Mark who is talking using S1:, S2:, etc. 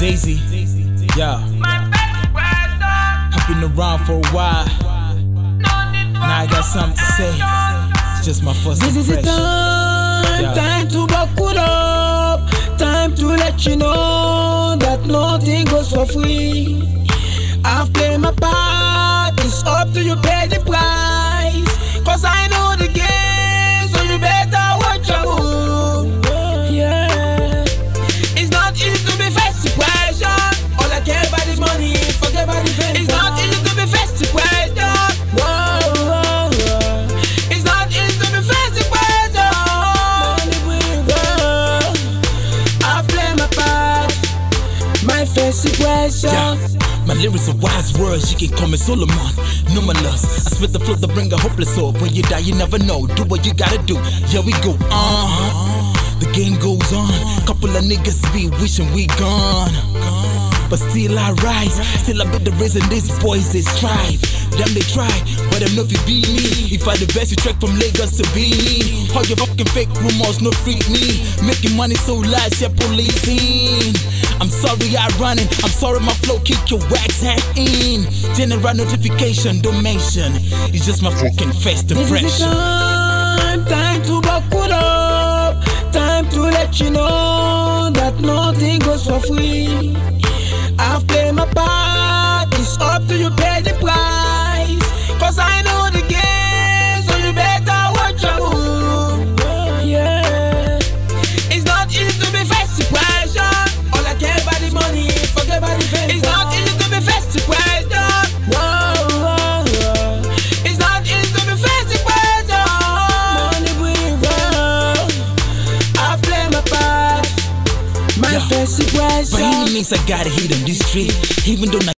S1: Daisy, yeah. I've been around for a while. Now I got something to say. It's just my first
S2: This is the time,
S1: Yeah.
S2: time to buckle up, time to let you know that nothing goes for free. I've played my part, it's up to you pay the price. Yeah. My
S1: lyrics are wise words, you can call me Solomon. Numerous. I spit the flow to bring a hopeless hope. When you die, you never know. Do what you gotta do. Here we go. Uh. The game goes on. Couple of niggas be wishing we gone. But still I rise. Still I bet the reason these boys they strive. Them they try, but them know if you beat me. If I the best, you trek from Lagos to Beanie. All your fucking fake rumors no freak me. Making money so large, yeah, policing. I'm sorry I run it. I'm sorry my flow kick your wax hat in. General notification, don't mention. It's just my fucking face
S2: This is time, time to buckle up, time to let you know that nothing goes for free. I've played my part, it's up to you pay the price.
S1: By
S2: pressure.
S1: means, I gotta hit on this street. Even though